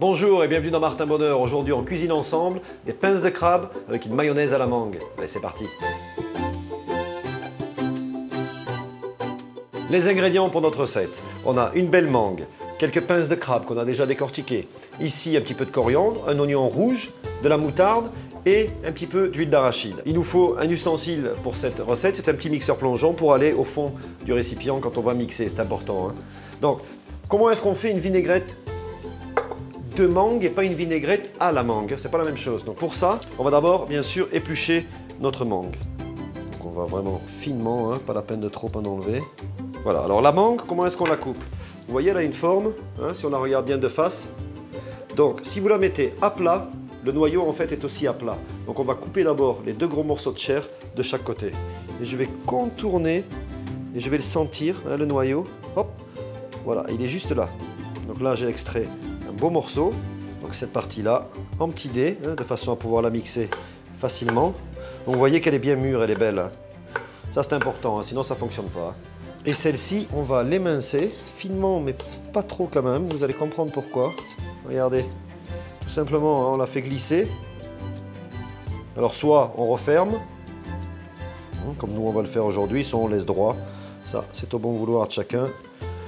Bonjour et bienvenue dans Martin Bonheur. Aujourd'hui, on cuisine ensemble des pinces de crabe avec une mayonnaise à la mangue. Allez, c'est parti. Les ingrédients pour notre recette. On a une belle mangue, quelques pinces de crabe qu'on a déjà décortiquées. Ici, un petit peu de coriandre, un oignon rouge, de la moutarde et un petit peu d'huile d'arachide. Il nous faut un ustensile pour cette recette, c'est un petit mixeur plongeant pour aller au fond du récipient quand on va mixer, c'est important. Hein. Donc, comment est-ce qu'on fait une vinaigrette mangue et pas une vinaigrette à la mangue. C'est pas la même chose. Donc pour ça, on va d'abord bien sûr éplucher notre mangue. Donc on va vraiment finement, hein, pas la peine de trop en enlever. Voilà, alors la mangue, comment est-ce qu'on la coupe? Vous voyez, elle a une forme, hein, si on la regarde bien de face. Donc si vous la mettez à plat, le noyau en fait est aussi à plat. Donc on va couper d'abord les deux gros morceaux de chair de chaque côté. Et je vais contourner et je vais le sentir, hein, le noyau. Hop, voilà, il est juste là. Donc là j'ai extrait beau morceau. Donc cette partie-là, en petit dé, hein, de façon à pouvoir la mixer facilement. Vous voyez qu'elle est bien mûre, elle est belle. Ça c'est important, hein, sinon ça ne fonctionne pas. Et celle-ci, on va l'émincer finement, mais pas trop quand même. Vous allez comprendre pourquoi. Regardez, tout simplement, hein, on la fait glisser. Alors soit on referme, comme nous on va le faire aujourd'hui, soit on laisse droit. Ça, c'est au bon vouloir de chacun.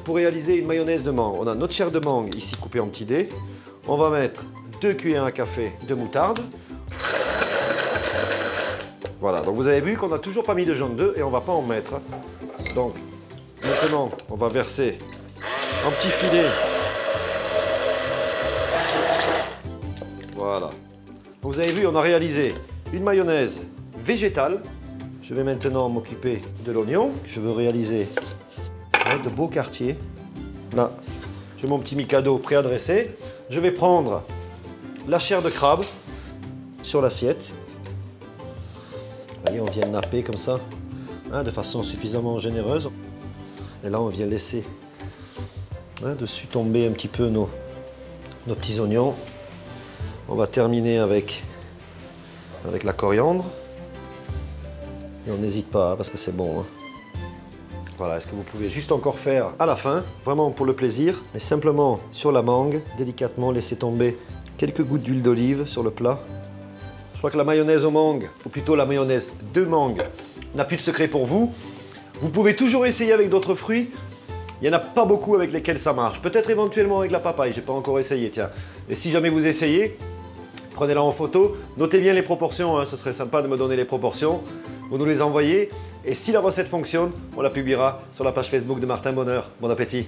Pour réaliser une mayonnaise de mangue, on a notre chair de mangue ici coupée en petits dés. On va mettre deux cuillères à café de moutarde. Voilà, donc vous avez vu qu'on n'a toujours pas mis de jaune d'œuf et on va pas en mettre. Donc maintenant, on va verser un petit filet. Voilà. vous avez vu, on a réalisé une mayonnaise végétale. Je vais maintenant m'occuper de l'oignon. Je veux réaliser de beaux quartiers. Là, j'ai mon petit mikado préadressé. Je vais prendre la chair de crabe sur l'assiette. Voyez, on vient napper comme ça, hein, de façon suffisamment généreuse. Et là, on vient laisser hein, dessus tomber un petit peu nos, petits oignons. On va terminer avec, la coriandre. Et on n'hésite pas, hein, parce que c'est bon. Voilà, est-ce que vous pouvez juste encore faire à la fin, vraiment pour le plaisir, mais simplement sur la mangue, délicatement laisser tomber quelques gouttes d'huile d'olive sur le plat. Je crois que la mayonnaise aux mangue, ou plutôt la mayonnaise de mangue, n'a plus de secret pour vous. Vous pouvez toujours essayer avec d'autres fruits. Il n'y en a pas beaucoup avec lesquels ça marche. Peut-être éventuellement avec la papaye, j'ai pas encore essayé, tiens. Et si jamais vous essayez, prenez-la en photo. Notez bien les proportions, hein, ce serait sympa de me donner les proportions vous nous les envoyez. Et si la recette fonctionne, on la publiera sur la page Facebook de Martin Bonheur. Bon appétit